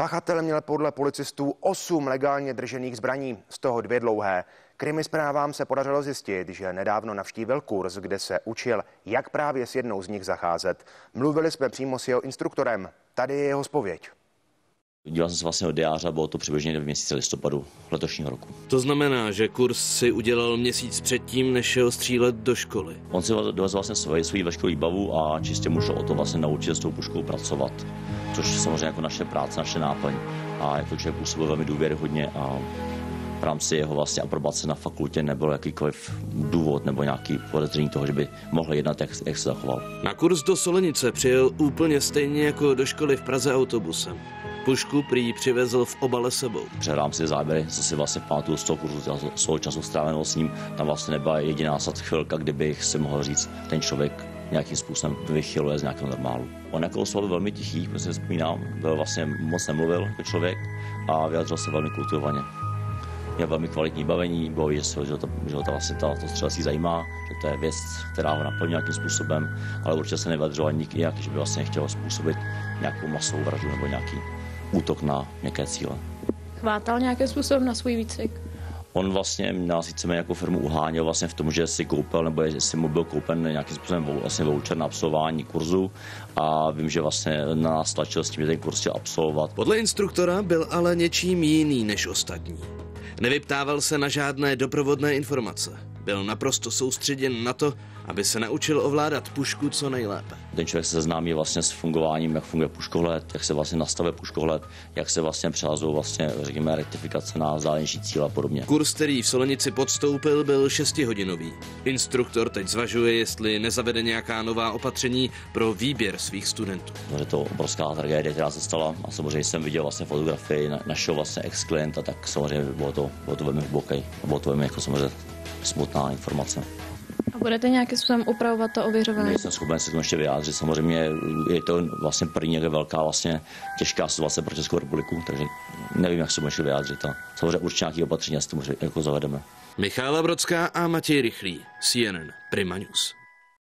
Pachatel měl podle policistů osm legálně držených zbraní, z toho dvě dlouhé. Krimi zprávám se podařilo zjistit, že nedávno navštívil kurz, kde se učil, jak právě s jednou z nich zacházet. Mluvili jsme přímo s jeho instruktorem. Tady je jeho spověď. Díval jsem se vlastně od diáře, bylo to přibližně v měsíci listopadu letošního roku. To znamená, že kurz si udělal měsíc předtím, než šel střílet do školy. On si dovezl vlastně svoji, svoji veškerou výbavu a čistě mu šlo o to vlastně naučit s tou puškou pracovat, což samozřejmě jako naše práce, naše náplň. A jako člověk působil velmi důvěryhodně a v rámci jeho vlastně aprobace na fakultě nebyl jakýkoliv důvod nebo nějaký podezření toho, že by mohl jednat, jak, jak se zachoval. Na kurz do Solenice přijel úplně stejně jako do školy v Praze autobusem. Pušku prý přivezl v obale sebou. Přehrám si záběry, co si vlastně pamatuju z toho kurzu, svého času stráveného s ním. Tam vlastně nebyla jediná sad chvilka, kdybych si mohl říct, ten člověk nějakým způsobem vychyluje z nějakého normálu. On jako osoba velmi tichý, protože si vzpomínám, byl vlastně moc nemluvil jako člověk a vyjadřil se velmi kultivovaně. Měl velmi kvalitní bavení, bylo vidět, že, to, že to vlastně ta, to střelcí zajímá, že to je věc, která ho naplní nějakým způsobem, ale určitě se nevyjadřoval nikdy, že by vlastně chtěl způsobit nějakou masovou vraždu nebo nějaký útok na nějaké cíle. Chvátal nějakým způsobem na svůj výcvik? On vlastně nás víceméně jako firmu uháněl vlastně v tom, že si koupil, nebo jestli mu byl koupen nějakým způsobem vlastně voucher na absolvování kurzu a vím, že vlastně na nás tlačil s tím, že ten kurz chtěl absolvovat. Podle instruktora byl ale něčím jiný než ostatní. Nevyptával se na žádné doprovodné informace. Byl naprosto soustředěn na to, aby se naučil ovládat pušku co nejlépe. Ten člověk se seznámí vlastně s fungováním, jak funguje puškohled, jak se vlastně nastavuje puškohled, jak se vlastně přehazují vlastně, řekněme, rektifikace na vzdálenější cíle a podobně. Kurz, který v Solenici podstoupil, byl šestihodinový. Instruktor teď zvažuje, jestli nezavede nějaká nová opatření pro výběr svých studentů. No, je to obrovská tragédie, která se stala a samozřejmě jsem viděl vlastně fotografii na, našeho vlastně ex-klienta, tak samozřejmě bylo to, bylo to velmi hluboké, bylo to velmi jako samozřejmě smutná informace. A budete nějakým způsobem upravovat to ověřování? Nejsem schopen se tomu ještě vyjádřit. Samozřejmě je to vlastně první velká, vlastně těžká situace pro Českou republiku, takže nevím, jak se můžu vyjádřit. A samozřejmě určitě nějaké opatření s tím jako zavedeme. Michála Brodská a Matěj Rychlý, CNN Prima News.